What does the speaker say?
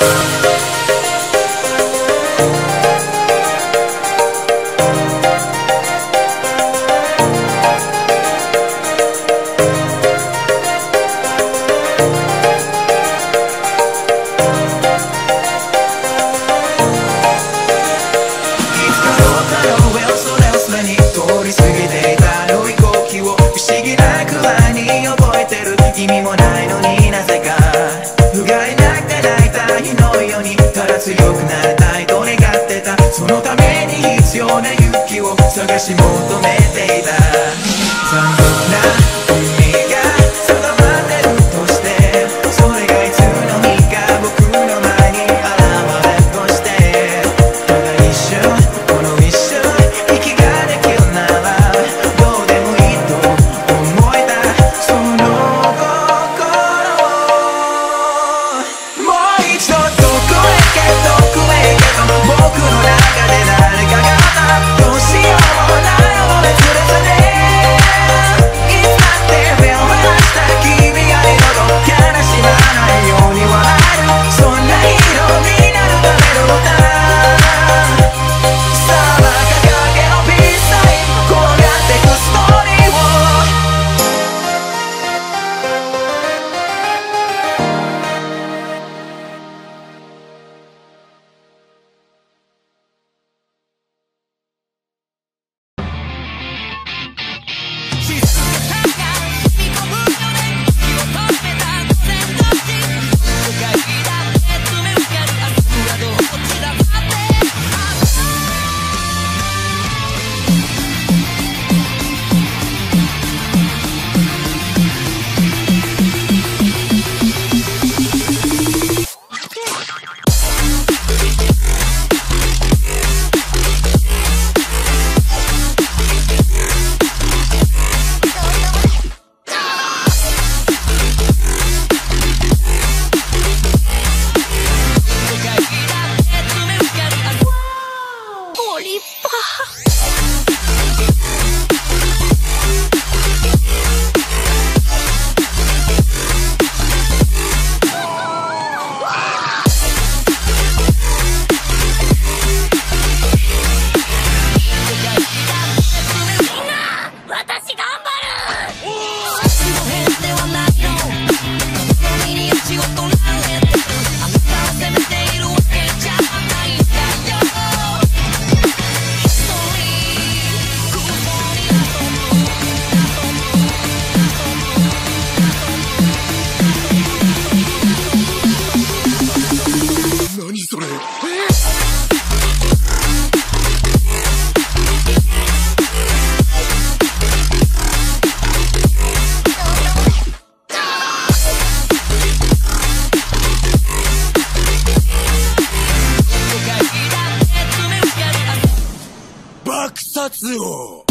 Música 피워 설계시 모두 매데이다 Bye. 落札を